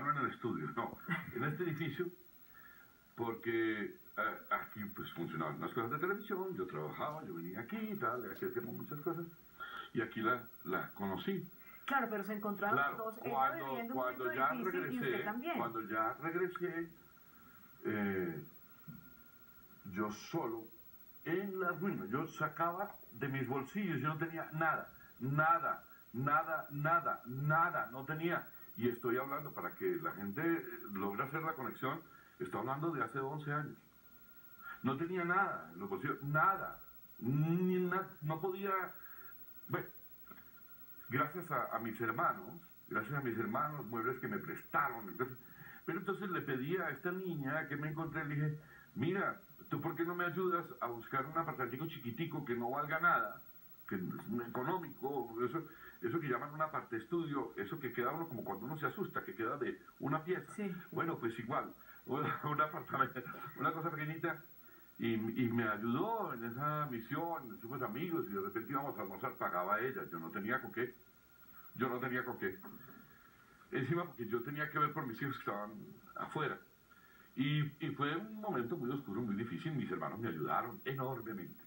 no en el estudio, no, en este edificio, porque eh, aquí pues funcionaban las cosas de televisión, yo trabajaba, yo venía aquí y tal, aquí hacíamos muchas cosas, y aquí la, la conocí. Claro, pero se encontraron Claro, los dos. Ella cuando, un cuando ya difícil y usted regresé, también. cuando ya regresé, eh, yo solo, en la ruina, yo sacaba de mis bolsillos, yo no tenía nada, nada, nada, nada, nada, no tenía. Y estoy hablando, para que la gente logre hacer la conexión, estoy hablando de hace 11 años. No tenía nada en los nada, ni na- no podía, bueno, gracias a, mis hermanos, gracias a mis hermanos, muebles que me prestaron. pero entonces le pedí a esta niña que me encontré, le dije, mira, ¿tú por qué no me ayudas a buscar un apartamentico chiquitico que no valga nada, que es económico, eso, eso que llaman un aparte estudio, eso que queda uno como cuando uno se asusta, que queda de una pieza. Sí. Bueno, pues igual, un, un apartamento, una cosa pequeñita, y, y me ayudó en esa misión, fuimos amigos, y de repente íbamos a almorzar, pagaba ella, yo no tenía con qué, yo no tenía con qué. Encima porque yo tenía que ver por mis hijos que estaban afuera. Y, y fue un momento muy oscuro, muy difícil, mis hermanos me ayudaron enormemente.